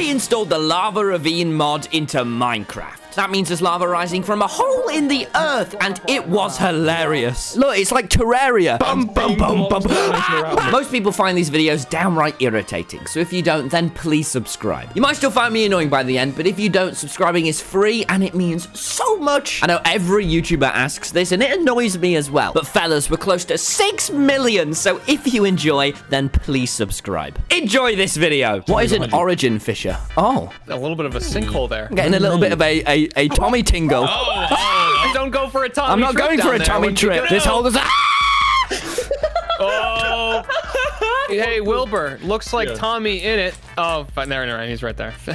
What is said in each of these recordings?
we installed the Lava Ravine mod into Minecraft. That means there's lava rising from a hole in the earth, and it was hilarious. Look, it's like Terraria. Bum, bum, bum, bum. Most people find these videos downright irritating, so if you don't, then please subscribe. You might still find me annoying by the end, but if you don't, subscribing is free, and it means so much. I know every YouTuber asks this, and it annoys me as well. But fellas, we're close to 6 million, so if you enjoy, then please subscribe. Enjoy this video. What is an origin fisher? Oh, A little bit of a sinkhole there. I'm getting a little bit of a, a, a Tommy tingle. Oh, oh, Don't go for a Tommy I'm not trip going down for a there. Tommy trip. This hole is... Oh. hey, Wilbur. Looks like Yeah. Tommy in it. Oh, but there, there, he's right there.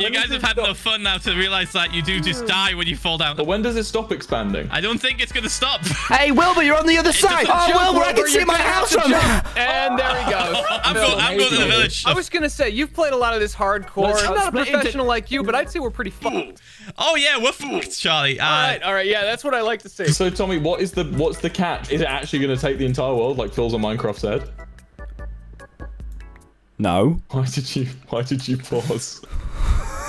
you guys have had enough fun now to realize that you do just die when you fall down. But when does it stop expanding? I don't think it's gonna stop. Hey, Wilbur, you're on the other side. Oh, jump, Wilbur, I can see my gonna have house to from jump. and there he goes. I'm, go- I'm going to the village. I was gonna say you've played a lot of this hardcore. Let's I'm not a split into- professional like you, but I'd say we're pretty fucked. Oh yeah, we're fucked, Charlie. Uh, All right, all right, yeah, that's what I like to see. So Tommy, what is the what's the catch? Is it actually going to take the entire world, like Philza Minecraft said? No. Why did you Why did you pause?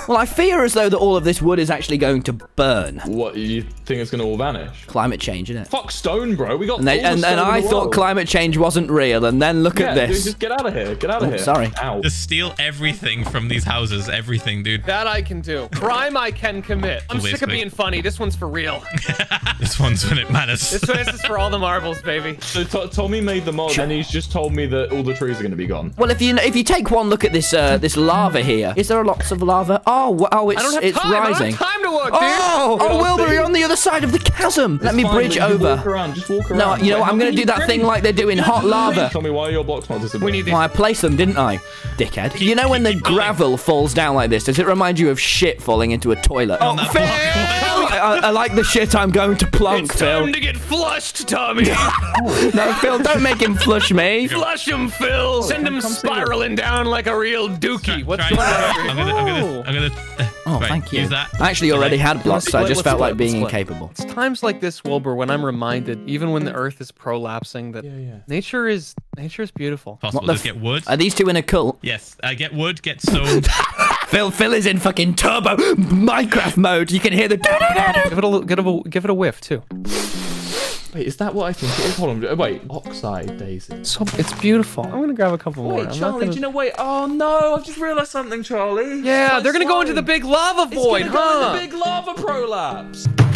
Well, I fear as though that all of this wood is actually going to burn. What you think it's going to all vanish? Climate change, isn't it? Fuck stone, bro. We got And, they, all the and, stone and I the thought world. climate change wasn't real, and then look Yeah, at dude, this. just get out of here. Get out of Oh, here. sorry. Ow. Just steal everything from these houses. Everything, dude. That I can do. Crime I can commit. I'm sick of Basically. being funny. This one's for real. This one's when it matters. This, this is for all the marbles, baby. So T- Tommy made the mod, and he's just told me that all the trees are going to be gone. Well, if you if you take one look at this uh, this lava here, is there lots of lava? Oh, w- oh, it's I don't have it's time. I don't rising. have time to look, dude. Oh, oh, Wilbur, you're on the other side of the chasm. Let me Fine, bridge but over. Walk around. Just walk around. No, you know what? I'm going to do that trees? thing like they do in hot lava. Tommy, why are your blocks not disappearing? We need these. Well, I placed them, didn't I? Dickhead. You know when the going. gravel falls down like this, does it remind you of shit falling into a toilet? Oh, that Phil! I, I- I like the shit I'm going to plonk, It's Phil. time to get flushed, Tommy. No, Phil, don't make him flush me. Flush him, Phil. Send him spiraling down like a real dookie. What's Try- going on? I'm gonna, I'm gonna, I'm gonna. uh, Oh, right, thank you. Use that. I actually already had blocks, so I just felt like being let's split. Incapable. It's times like this, Wilbur, when I'm reminded, even when the Earth is prolapsing, that yeah. nature is nature is beautiful. Possible. the Just get wood. Are these two in a cult? Yes. Uh, get wood. Get stone. Phil, Phil is in fucking turbo Minecraft mode. You can hear the. Give it a li- give it a give it a whiff too. Wait, is that what I think it is? Hold on. Wait, oxeye daisy. So it's beautiful. I'm gonna grab a couple more. Wait, Charlie, gonna- do you know? Wait, oh no, I've just realised something, Charlie. Yeah, My they're gonna go into the big lava It's void, gonna go in huh? the big lava prolapse.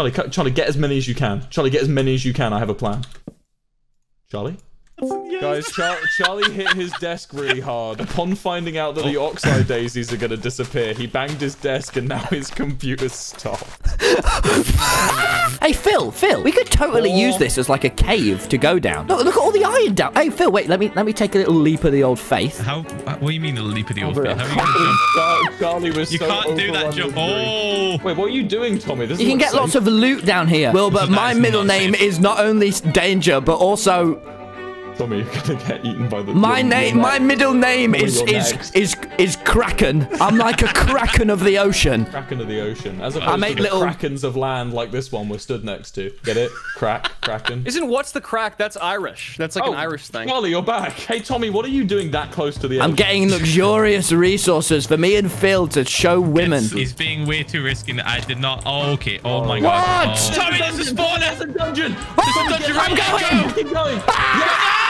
Charlie, Charlie, get as many as you can. Charlie, get as many as you can. I have a plan. Charlie. Guys, Char- Charlie hit his desk really hard. Upon finding out that the oxeye daisies are going to disappear, he banged his desk and now his computer's stopped. Hey, Phil, Phil, we could totally use this as like a cave to go down. Look, look at all the iron down. Hey, Phil, wait, let me let me take a little leap of the old faith. How? uh, What do you mean the leap of the old feet? How are you gonna jump? Char- Charlie was You so can't do that jump. Oh. Wait, what are you doing, Tommy? This You can get lots of loot down here. Well, but my middle name safe. is not only danger, but also Tommy, you're gonna get eaten by the. my name. My middle name Tommy, is is, is is Kraken. I'm like a Kraken of the ocean. Kraken of the ocean, as opposed make to the little- krakens of land like this one we're stood next to. Get it? Crack, kraken. Isn't what's the crack? That's Irish. That's like Oh, an Irish thing. Charlie, you're back. Hey, Tommy, what are you doing that close to the? I'm getting luxurious resources for me and Phil to show women. It's- He's being way too risky. that I did not. Oh, okay. Oh my What? god. Oh. Tommy, this is There's spawner. a dungeon. There's a dungeon right I'm now. going. Keep going. Ah! Did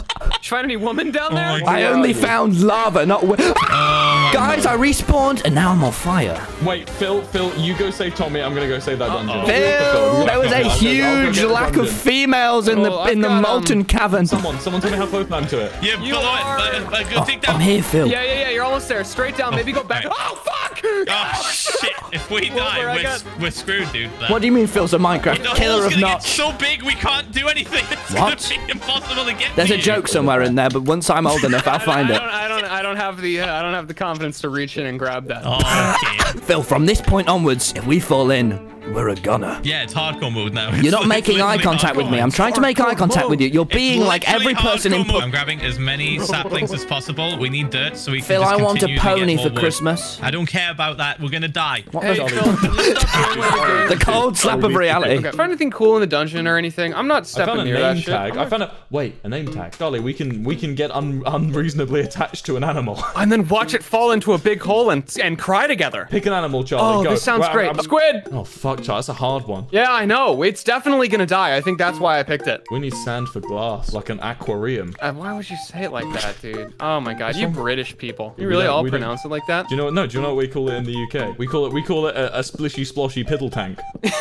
you find any woman down there? my God. I only found lava, not. Oh, Guys, I respawned and now I'm on fire. Wait, Phil, Phil, you go save Tommy. I'm gonna go save that dungeon. Phil, there was a I'll go- go huge lack of females in the Oh, I've in the got, um, molten cavern. Someone, someone, tell me how close I am to it. Yeah, You below are- it. Uh, uh, go I'm here, Phil. Yeah, yeah, yeah. You're almost there. Straight down. Maybe go back. Oh fuck! Oh shit! If we Wilbur, die, we're, got- we're screwed, dude. That- What do you mean Philza Minecraft the killer of gonna knots? so big we can't do anything. It's What? gonna be impossible to get. There's to a you. joke somewhere in there, but once I'm old enough, I'll find I it. don't, I don't, I don't have the, uh, I don't have the confidence to reach in and grab that. Oh, okay. Phil, from this point onwards, if we fall in, we're a gunner. Yeah, it's hardcore mode now. You're not making eye contact with me. I'm trying to make eye contact with you. You're being like every person in. I'm grabbing as many saplings as possible. We need dirt so we can Phil, I want a continue to get pony for wood. Christmas. I don't care about that. We're gonna die. What Hey, the- Phil, can we stop doing what we're doing? the cold oh, slap of reality. Okay, find anything cool in the dungeon or anything? I'm not stepping I found stepping a near that name shit. tag. I found a wait, a name tag. Charlie, we can we can get un, unreasonably attached to an animal. And then watch it fall into a big hole and and cry together. Pick an animal, Charlie. Oh, Go. this sounds Well, great. I'm- I'm- Squid. Oh fuck, Charlie, that's a hard one. Yeah, I know. It's definitely gonna die. I think that's why I picked it. We need sand for glass, like an aquarium. Uh, why would you say it like that, dude? Oh my god, you? British people. You really don't- all we don't- pronounce it like that? Do you know what? No, do you know what we call it in the UK? We call it we call it a, a splishy sploshy piddle tank.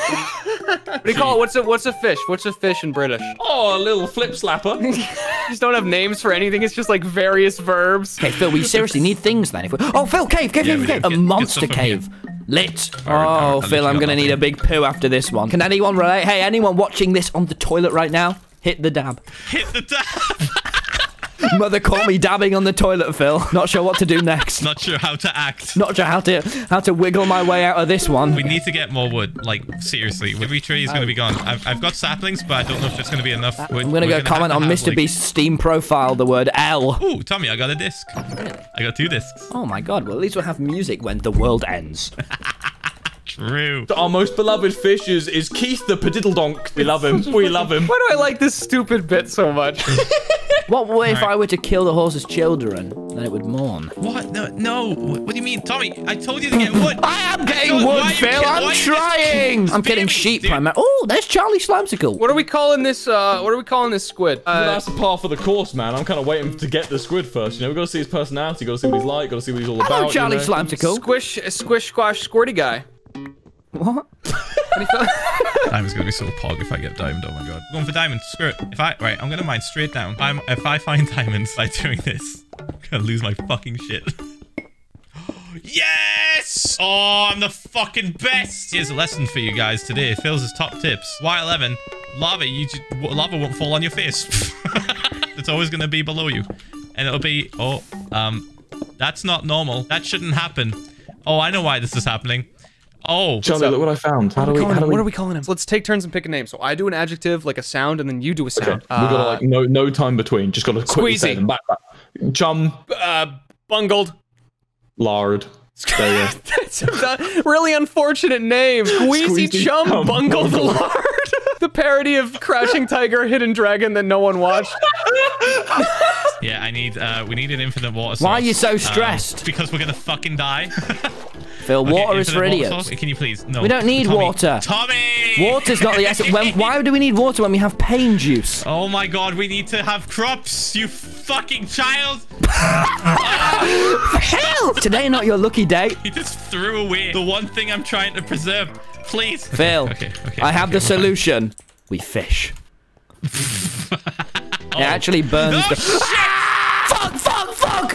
What do you call it? What's a what's a fish? What's a fish in British? Oh, a little flip slapper. just don't have names for anything. It's just like various verbs. Okay, Phil, we seriously need things then. If we... Oh, Phil, cave, cave, Yeah, cave, cave. do. A Get- get monster stuff from cave. Lit. Alright, alright, Oh, I'll Phil, I'm gonna need a big poo after this one. Can anyone relate? Hey, anyone watching this on the toilet right now? Hit the dab. Hit the dab. Mother caught me dabbing on the toilet, Phil. Not sure what to do next. Not sure how to act. Not sure how to how to wiggle my way out of this one. We need to get more wood. Like seriously, every tree is gonna oh. be gone. I've, I've got saplings, but I don't know if it's gonna be enough. I'm gonna go comment on Mr. Beast's Steam profile, the word L. Ooh, Tommy, I got a disc. I got two discs. Oh my god, well at least we'll have music when the world ends. True. Our most beloved fish is, is Keith the Padiddledonk. We love him. We love him. Why do I like this stupid bit so much? What would if I were to kill the horse's children? Then it would mourn. What? No, no. What, what do you mean, Tommy? I told you to get wood. I am getting Why wood, Phil. kill- why I'm are you just trying. I'm killing spamming, sheep dude? primarily. Oh, there's Charlie Slimecicle. what are we calling this? Uh, what are we calling this squid? Well, Uh, that's the par for the course, man. I'm kind of waiting to get the squid first. You know, we got to see his personality, got to see what he's like, got to see what he's all Hello, about. Charlie you know? Slimecicle. squish, squish, squash, squirty guy. What? Diamond's gonna be so pog if I get diamond. Oh my god. I'm going for diamond. Screw it. If I right, I'm gonna mine straight down. I'm, if I find diamonds by doing this, I'm gonna lose my fucking shit. yes! Oh, I'm the fucking best. Here's a lesson for you guys today. Phil's top tips. Y11, lava. You just, lava won't fall on your face. it's always gonna be below you, and it'll be oh um, that's not normal. That shouldn't happen. Oh, I know why this is happening. Oh, Charlie, look what I found. How do we? How do we? What are we calling him? So let's take turns and pick a name. So I do an adjective, like a sound, and then you do a Okay. sound. we got to Uh, like no no time between. Just got to quickly say them back back. Chum, uh, bungled. lard. There you. That's a really unfortunate name. Squeezy, Squeezy Chum Chum Bungled Bungled. Lard. the parody of Crashing Tiger, Hidden Dragon that no one watched. Yeah, I need, uh, we need an infinite water source. Why are you so Um, stressed? because we're gonna fucking die. Phil, Okay, water is for idiots. Can you please? No. We don't need Tommy. water. Tommy! Water's not the essence. When, why do we need water when we have pain juice? Oh my god, we need to have crops, you fucking child! Phil! Today not your lucky day. He just threw away the one thing I'm trying to preserve. Please. Phil, Okay, okay. I have okay, the we're fine. solution. We fish. It actually burns Oh, the...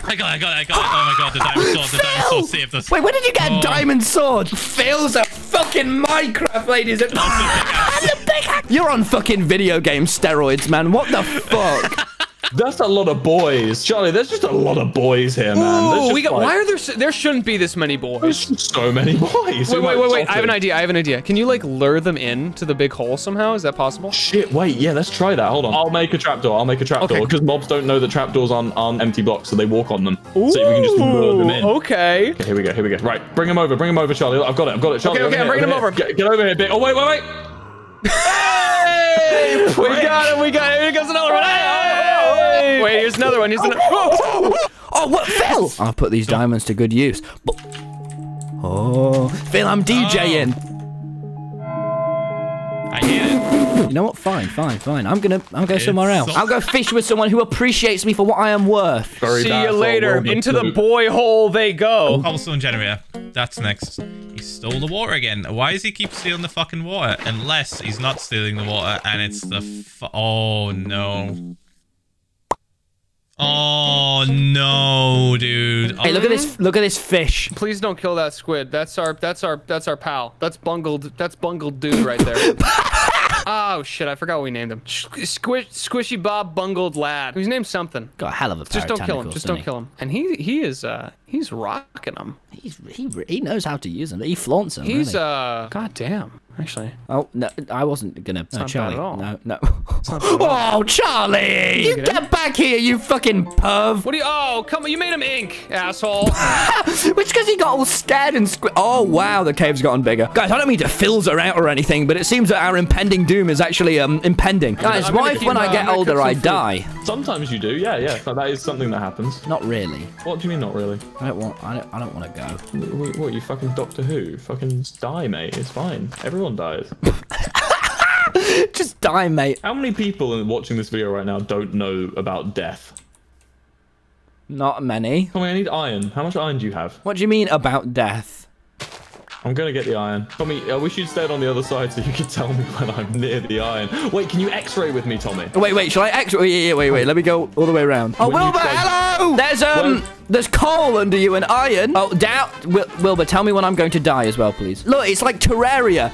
I got it, I got it, I got it. Oh my god, the diamond sword, the diamond sword saved us. Wait, where did you get a Oh. diamond sword? Philza fucking Minecraft, ladies and... A hack. You're on fucking video game steroids, man. What the fuck? That's a lot of boys, Charlie. There's just a lot of boys here, man. Ooh, we got. like- Why are there? There shouldn't be this many boys. So many boys. Wait, wait, wait, wait. I have an idea. I have an idea. Can you like lure them in to the big hole somehow? Is that possible? Shit, wait, yeah, let's try that. Hold on. I'll make a trapdoor. I'll make a trapdoor. Okay. Because mobs don't know that trapdoors aren't, aren't empty blocks, so they walk on them. Ooh, so we can just lure them in. Okay. Okay, here we go, here we go. Right, bring them over, bring them over, Charlie. I've got it, I've got it. Charlie, Okay, okay, I'm bringing here. over. Get, get over here, bit. Oh, wait, wait, wait. Hey! We got it. We got it. Here comes another one. Hey! Wait, here's another one. Here's another. Oh oh, oh, oh, oh, what, Phil? I'll put these diamonds to good use. Oh, Phil, I'm DJing. I hear it. You know what? Fine, fine, fine. I'm gonna, I'm going It's somewhere else. so- I'll go fish with someone who appreciates me for what I am worth. Very See you later. Into the to- boy hole they go. Cobblestone generator. That's next. He stole the water again. Why does he keep stealing the fucking water? Unless he's not stealing the water and it's the fu- Oh no. Oh no, dude. Hey, look at this, oh. look at this fish. Please don't kill that squid. That's our. That's our. That's our pal. That's bungled. That's bungled dude right there. oh shit! I forgot what we named him. Squish, squishy Bob bungled lad. He's named something. Got a hell of a Just don't kill him. Just don't kill him. And he he is uh he's rocking them. he? He's, he, he knows how to use them. He flaunts them. He's really. uh god damn. Actually. Oh no, I wasn't gonna. Not bad Charlie, at all. no, no. not bad at all. oh, Charlie! You at get back here, you fucking perv! What do you? Oh, come on! You made him ink, asshole. Which because he got all scared and squ- Oh wow, the cave's gotten bigger. Guys, I don't mean to filter out or anything, but it seems that our impending doom is actually um impending. Guys, I'm gonna if when I get older I some die? Sometimes you do, yeah, yeah. But that is something that happens. Not really. What do you mean, not really? I don't want. I don't. I don't want to go. What, what, you fucking Doctor Who? Fucking die, mate. It's fine. Everyone dies. Just die, mate. How many people watching this video right now don't know about death? Not many. Tommy, I need iron. How much iron do you have? What do you mean about death? I'm gonna get the iron. Tommy, I wish you'd stayed on the other side so you could tell me when I'm near the iron. Wait, can you x-ray with me, Tommy? Wait, wait. Shall I x-ray? Yeah, yeah, wait, wait. Let me go all the way around. Oh, When Wilbur, say- hello! There's um, Well- there's coal under you and iron. Oh, doubt. Wil- Wilbur, tell me when I'm going to die as well, please. Look, it's like Terraria.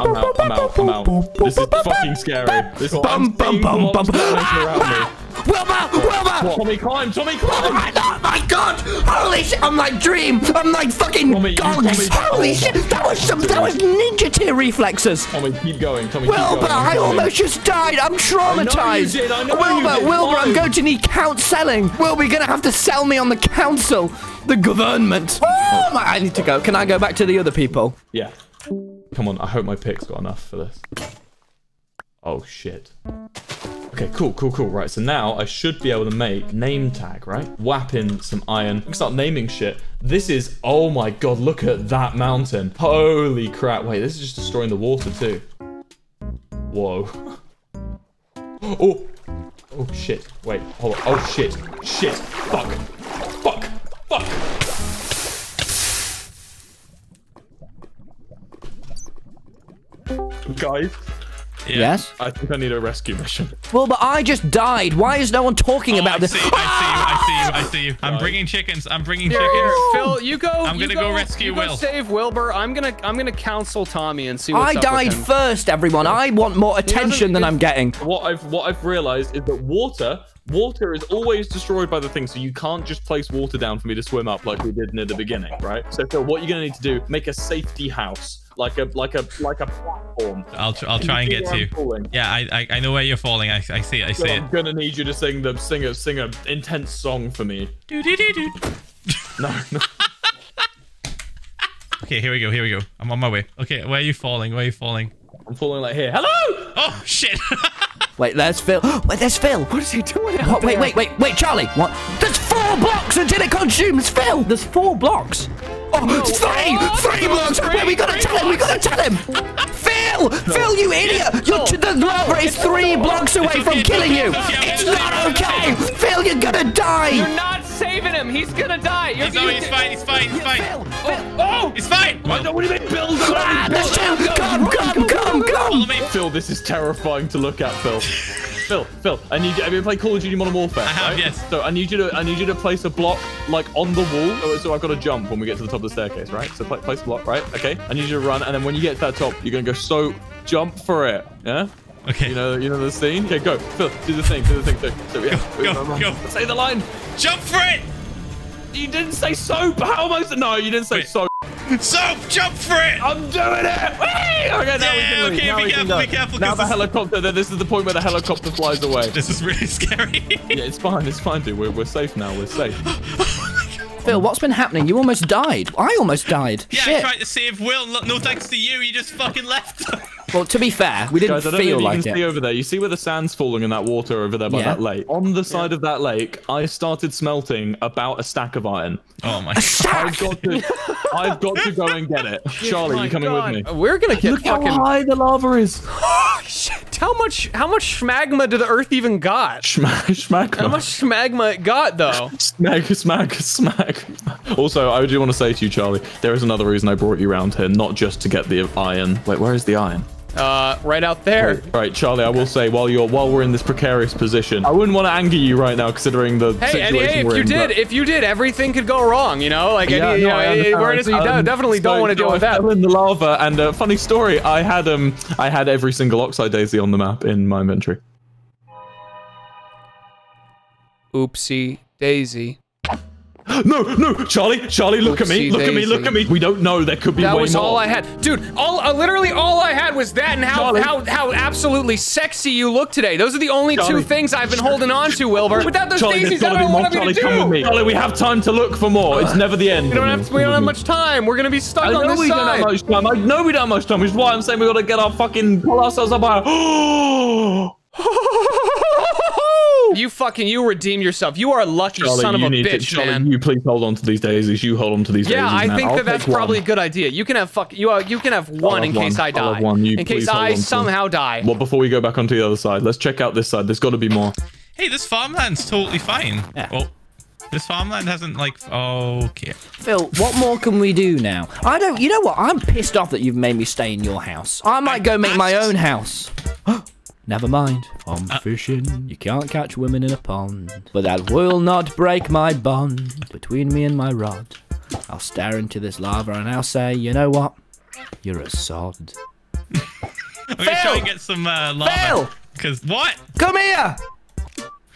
I'm out, I'm out, I'm out. This is fucking scary. This is Bum, bum, bum, bum. around me. Wilbur, Wilbur! Tommy, climb! Tommy, Oh climb! oh my god! Holy shit! I'm like dream! I'm like fucking Tommy, you-! Tommy- Holy shit! That was some, that was ninja tear reflexes! Tommy, keep going. Tommy, keep Wilbur, going. I almost just died. I'm traumatized. did, I know you Wilbur, did. Wilbur, I'm going to need counselling. Wilbur, you're gonna have to sell me on the council, the government. Oh my! I need to go. Can I go back to the other people? Yeah. Come on, I hope my pick's got enough for this. Oh, shit. Okay, cool, cool, cool. Right, so now I should be able to make name tag, right? Whap in some iron. We can start naming shit. This is, oh my god, look at that mountain. Holy crap. Wait, this is just destroying the water too. Whoa. Oh, oh shit. Wait, hold on. Oh shit, shit, fuck, fuck, fuck. Guys, Yes. I think I need a rescue mission. Well, but I just died. Why is no one talking Oh, about I this? see, I see you, I see you, I see you. I'm bringing chickens. I'm bringing Here, chickens. here, Phil, you go. I'm gonna go rescue you go Will. Save Wilbur. I'm gonna, I'm gonna counsel Tommy and see what's I up with died him. first, everyone. I want more attention than I'm getting. What I've what I've realized is that water water is always destroyed by the thing, so you can't just place water down for me to swim up like we did near the beginning, right? So Phil, what you're gonna need to do, make a safety house. Like a like a like a platform. I'll, tr- I'll Can try and get to you. Falling? Yeah, I, I I know where you're falling. I, I see it. I So see it. I'm gonna need you to sing the sing a sing a intense song for me. Do-do-do-do. No, no. Okay, here we go. Here we go. I'm on my way. Okay, where are you falling? Where are you falling? I'm falling like here. Hello! Oh shit! Wait, there's Phil. Wait, there's Phil. What is he doing? out What? Wait, there? wait, wait, wait, Charlie. What? There's four blocks until it consumes Phil. There's four blocks. Oh, three, Oh, three no, blocks. three, Wait, we gotta three tell him. We gotta tell him. Phil, Phil, you idiot! You're to the lava is three blocks away okay, from it's killing you. it's okay, It's I'm not okay. Phil, you're gonna die. You're not saving him. He's gonna die. You're, He's, no, you- he's fine. He's fine. He's fine. Phil, Oh, He's fine. Well, What do you mean, Bill? ah, there's two. Come, come, come, follow come. me. Phil, this is terrifying to look at, Phil. Phil, Phil, I need you. Have you played Call of Duty Modern Warfare? I have, right? yes. So I need you to, I need you to place a block like on the wall. So, so I've got to jump when we get to the top of the staircase, right? So pla place a block, right? Okay. I need you to run, and then when you get to that top, you're gonna go so jump for it. Yeah. Okay. You know, you know the scene. Okay, go, Phil. Do the thing. Do the thing. So, so yeah. Go, run, run. go. Say the line. Jump for it. You didn't say so. But how am I? No, you didn't say Wait. so. So jump for it. I'm doing it! Whee! Okay, now we Yeah, can okay, now be we careful, go. be careful, Now 'cause the helicopter. then This is the point where the helicopter flies away. This is really scary. Yeah, it's fine. It's fine, dude. We're, we're safe now. We're safe. Oh Phil, what's been happening? You almost died. I almost died. yeah, I Shit. tried to save Will. No, no thanks to you. You just fucking left. Well, to be fair, we didn't Guys, I don't know feel if you can it. see over there. You see where the sand's falling in that water over there by Yeah. that lake? On the side of that lake, I started smelting about a stack of iron. oh my. A stack. I've got to, I've got to go and get it. Charlie, my you coming God. with me? We're gonna get Look how high the lava is. Oh, shit, How much? How much schmagma did the Earth even got? Smack, smack. How much schmagma it got though? Smack, smack, smack. Also, I do want to say to you, Charlie, there is another reason I brought you around here, not just to get the iron. Wait, where is the iron? Uh, right out there. All right, Charlie, I will say while you're while we're in this precarious position, I wouldn't want to anger you right now, considering the Hey, situation hey, if we're you did, but- if you did, everything could go wrong. You know, like Yeah, any, no, you know, we're in Um, definitely don't want to deal so with I that. fell in the lava, and uh, funny story, I had um, I had every single oxeye daisy on the map in my inventory. Oopsie daisy. No, no, Charlie, Charlie, look at me, Oopsie look at me, look at me. We don't know. There could be That way was all I had, dude. All uh, literally all I had was that, and how Charlie. how how absolutely sexy you look today. Those are the only two things I've been holding on to, Wilbur. Without those Charlie, daisies, I don't be know more. what I'm Charlie, gonna come with me. Charlie, we have time to look for more. It's never the end. We don't have we don't have much time. We're gonna be stuck I on know this we side. don't have much time. I know we don't have much time, which is why I'm saying we gotta get our fucking pull ourselves up higher. You fucking you redeem yourself. You are a lucky Charlie, son of you a need to, bitch, Charlie, man. you please hold on to these daisies. You hold on to these yeah, daisies. I man. think I'll that that's take one. probably a good idea. You can have fuck you uh, you can have one have in case one. I I'll die. one. You in case I on to them. somehow die. Well, before we go back onto the other side, let's check out this side. There's got to be more. Hey, this farmland's totally fine. Yeah. Oh, this farmland hasn't like. Okay. Phil, what more can we do now? I don't. You know what? I'm pissed off that you've made me stay in your house. I might go make my own house. Never mind. I'm fishing. You can't catch women in a pond. But that will not break my bond between me and my rod. I'll stare into this lava and I'll say, you know what? You're a sod. I'm gonna try and get some uh, lava. Phil! Cause what? Come here!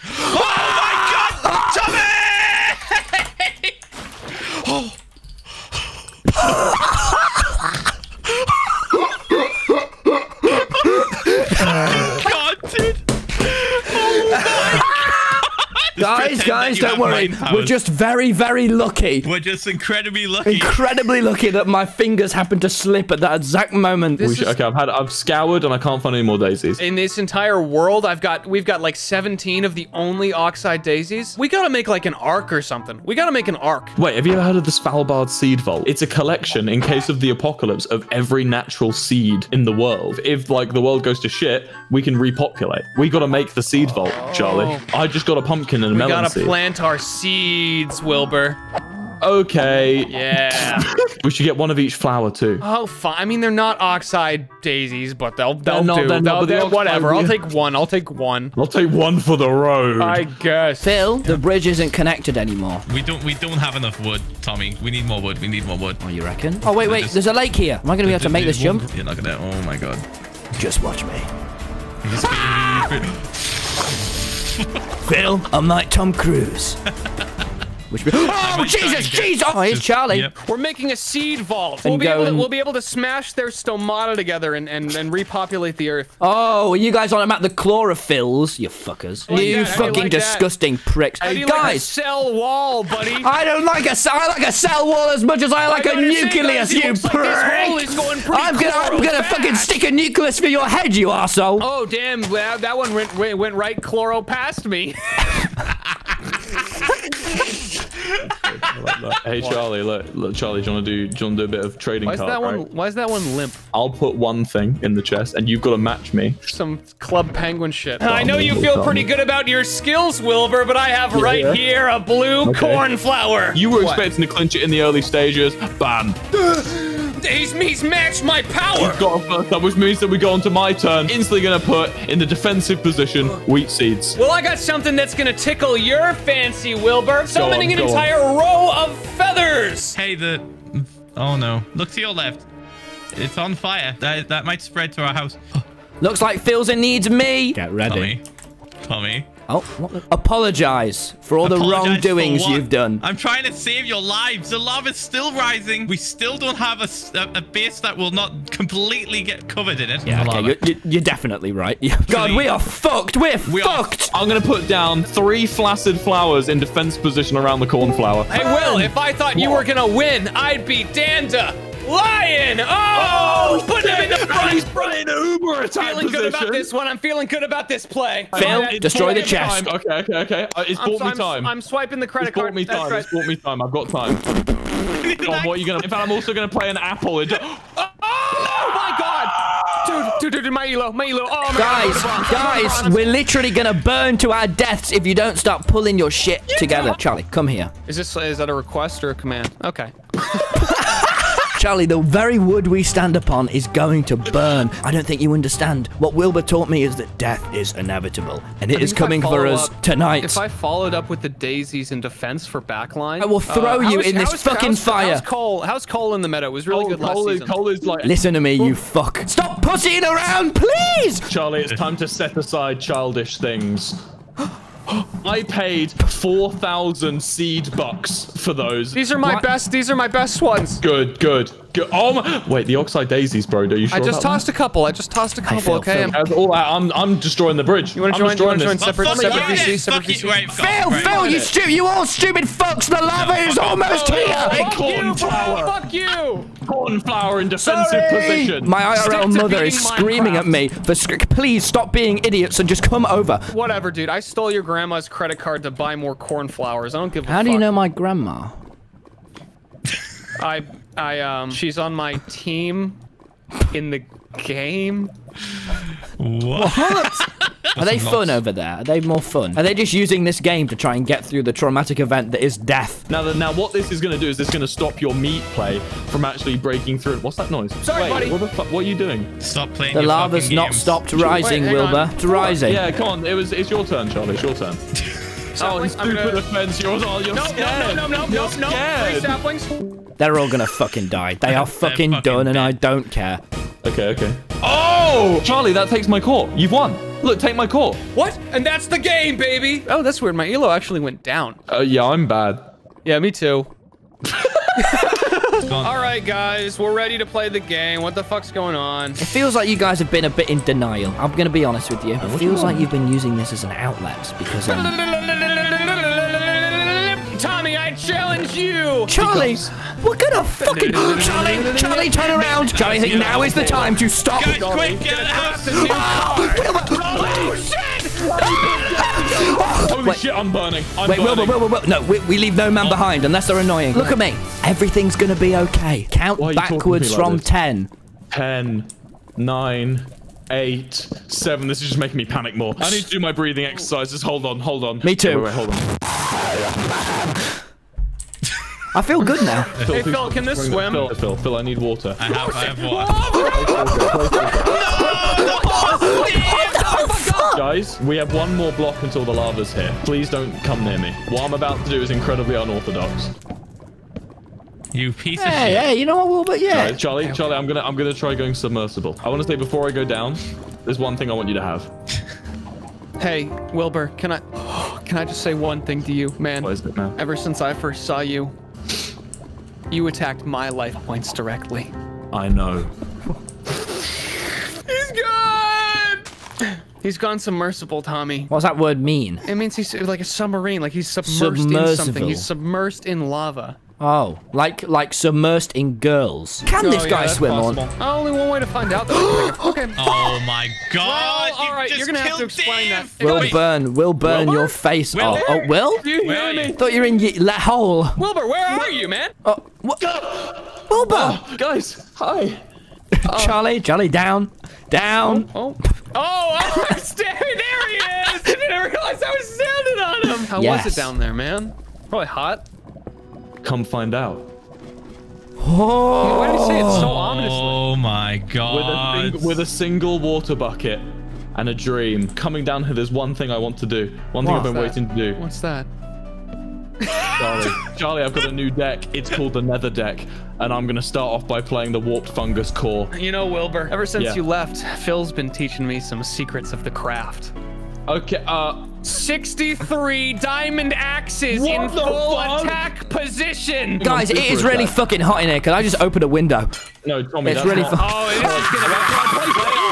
Oh my God, Tommy! oh. God, dude. Guys, guys, don't worry. We're just very, very lucky. We're just incredibly lucky. Incredibly lucky that my fingers happened to slip at that exact moment. This We should, is- okay, I've had I've scoured and I can't find any more daisies. in this entire world, I've got we've got like 17 of the only oxeye daisies. We gotta make like an arc or something. We gotta make an arc. Wait, have you ever heard of the Svalbard Seed Vault? It's a collection in case of the apocalypse of every natural seed in the world. If like the world goes to shit, we can repopulate. We got to make the seed vault, Charlie. Oh. I just got a pumpkin and a We melon gotta seed. plant our seeds, Wilbur. Okay. Yeah. We should get one of each flower too. oh, fine. I mean, they're not oxeye daisies, but they'll they'll not- do. They're they'll, but the they're- whatever. I'll take one. I'll take one. I'll take one for the road. I guess. Phil, the bridge isn't connected anymore. We don't. We don't have enough wood, Tommy. We need more wood. We need more wood. Oh, you reckon? Oh, wait, wait. Just- There's a lake here. Am I going to be able to make this jump? You're not gonna. Oh my God. Just watch me. Phil, I'm like Tom Cruise. Which oh, might Jesus, Jesus! Oh, here's Charlie. Yep. We're making a seed vault. We'll be, able to, we'll be able to smash their stomata together and, and, and repopulate the earth. Oh, are you guys on about the chlorophylls, you fuckers? Like you that, how you fucking like that? disgusting pricks. How do you like a guys, cell wall, buddy? I don't like a cell. Like a cell wall as much as I like a gotta say, nucleus, you looks like this prick. is going pretty I'm gonna, I'm gonna chloro fucking stick a nucleus for your head, you arsehole. Oh damn! That, that one went, went went right chloro past me. Hey Charlie, look, look, Charlie, do you want to do? Do you want to do a bit of trading Why is card? that one? right? Why is that one limp? I'll put one thing in the chest, and you've got to match me. Some club penguin shit. I know you feel pretty good about your skills, Wilbur, but I have right yeah. here a blue Okay. cornflower. You were expecting to clinch it in the early stages. Bam. He's, he's matched my power. Got a first up, which means that we go on to my turn. Instantly gonna put in the defensive position wheat seeds. Well, I got something that's gonna tickle your fancy, Wilbur. Summoning go an on. entire row of feathers. Hey, the. Oh no! Look to your left. It's on fire. That that might spread to our house. Looks like Phil's in needs me. Get ready. Tommy. Tommy. Oh, what the- apologize for all the wrongdoings you've done. I'm trying to save your lives. The lava's still rising. We still don't have a base that will not completely get covered in it. Yeah, okay, you're, you're- you're definitely right. God, we are fucked. We're We are fucked. I'm gonna put down three flaccid flowers in defense position around the cornflower. Hey, Will, if I thought you were gonna win, I'd be Danda. Lion! Oh! put him in the front! He's put in an Uber attack feeling good about this one. I'm feeling good about this play. Phil, It's destroy the chest. time. Okay, okay, okay. Uh, it's I'm, bought me I'm- time. I'm swiping the credit it's bought me That's time. right. It's bought me time. I've got time. Go on, what are you gonna? In fact, I'm also gonna play an apple. It- Oh my god! Dude, dude, dude, my elo, my elo. Oh my Guys, god. guys, we're literally gonna burn to our deaths if you don't start pulling your shit together. Charlie, come here. Is this is that a request or a command? Okay. Charlie, the very wood we stand upon is going to burn. I don't think you understand. What Wilbur taught me is that death is inevitable, and it is think if I coming for follow us up- tonight. If I followed up with the daisies in defense for backline, uh, I will throw you in this fucking fire. How's Cole? How's Cole in the meadow? It was really Cole, good last Cole is, season. Cole is like. Listen to me, you fuck. Stop pussying around, please! Charlie, it's time to set aside childish things. I paid 4,000 seed bucks for those. These are my What? best. These are my best ones. Good, good, good. Oh my. Wait, the oxeye daisies, bro. Are you sure I just about tossed a couple. I just tossed a couple. Okay. I'm- all I- I'm, I'm destroying the bridge. You wanna join- you wanna join separate- Fuck separate you, VC, yeah, separate fuck you. VC. Right, Phil, right. Phil, you stu- you all stupid fucks! The lava is almost Oh, here. Fuck you, Cornflower. Fuck you. Cornflower in defensive position. My IRL to mother is beating screaming at me for sc- please stop being idiots and just come over. Whatever, dude. I stole your grandma's credit card to buy more cornflowers. I don't give a How fuck. do you know my grandma? I, I, um, she's on my team in the game. What? Are they some fun over there? Are they more fun? Are they just using this game to try and get through the traumatic event that is death? Now, that now, what this is going to do is this going to stop your meat play from actually breaking through. What's that noise? Sorry, Wait, buddy. What the fuck? What are you doing? Stop playing The your lava's not games. stopped rising, hang on. Wilbur. It's rising. Yeah, come on. It was. It's your turn, Charlie. It's your turn. Oh, Sapling, it's stupid gonna- offense. You're, oh, you're No, no, scared. no, no, no, You're no, no. Three scared. saplings. They're all gonna fucking die. They are fucking, fucking done, and. I don't care. Okay, okay. Oh, Charlie, that takes my core. You've won. Look, take my core. What? And that's the game, baby. Oh, that's weird. My elo actually went down. Uh, yeah, I'm bad. Yeah, me too. It's gone. All right, guys, we're ready to play the game. What the fuck's going on? It feels like you guys have been a bit in denial. I'm gonna be honest with you. It feels like you've been using this as an outlet because um, Tommy, I challenge you. Charlie, we're gonna fucking Charlie, Charlie, turn around. Charlie, I think now is the time to stop. Guys, quick, get out of the house. Ah! Oh, Wilbur. Holy Wait. shit, I'm burning. I'm Wait, Wilbur, burning. Wilbur, Wilbur. No, we, we leave no man oh. behind unless they're annoying. Look at me. Everything's gonna be okay. Count Why are you talking to me backwards like from this? ten. 10, 9, 8, 7. This is just making me panic more. I need to do my breathing exercises. Hold on, hold on. Me too. Wait, wait, hold on. I feel good now. Hey, Phil, can this swim? Phil, Phil, Phil, I need water. I have, I have water. Oh, Guys, we have one more block until the lava's here. Please don't come near me. What I'm about to do is incredibly unorthodox. You piece of Hey, shit. hey, you know what, Wilbur? Yeah. Right, Charlie, Charlie, I'm gonna I'm gonna try going submersible. I want to say before I go down, there's one thing I want you to have. Hey, Wilbur, can I can I just say one thing to you, man? What is it now? Ever since I first saw you, you attacked my life points directly. I know. He's gone. He's gone submersible, Tommy. What's that word mean? It means he's like a submarine, like he's submersed in something. He's submersed in lava. Oh, like like submersed in girls. Can this Oh, yeah, guy that's swim possible. on? Only one way to find out. Okay. Oh my god! Well, all you you're gonna have to killed explain that. Will Wait, burn, will burn Wilbur? your face Will? off. Oh, Will? Do you Where hear are me? Thought you were in your let hole. Wilbur, where are you, man? Oh, what? Wilbur! Oh, guys, hi. Charlie, Charlie, down, down. Oh. Oh, oh, I'm standing there he is! I didn't realize I was standing on him! How Yes. was it down there, man? Probably hot. Come find out. Oh, Why did you say it so ominously? Oh my With a, god. with a single water bucket and a dream. Coming down here, there's one thing I want to do. One thing I've been What's waiting to do. What's that? Charlie, Charlie, I've got a new deck. It's called the Nether deck, and I'm gonna start off by playing the Warped Fungus core. You know, Wilbur, ever since Yeah. you left, Phil's been teaching me some secrets of the craft. Okay, uh, 63 diamond axes What in full fuck? attack position! Guys, it is really attack. fucking hot in here. Can I just open a window? no, Tommy, It's that's really not- fun. Oh, it is just gonna